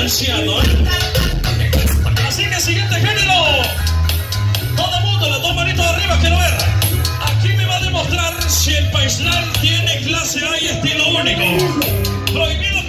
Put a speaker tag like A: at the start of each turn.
A: anciano, ¿eh? Así que siguiente este género. Todo el mundo, las dos manitos arriba, quiero ver. Aquí me va a demostrar si el paisnal tiene clase A y estilo único. Prohibido